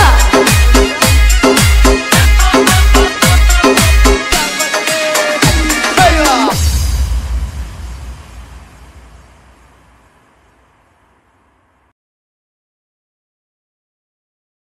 up.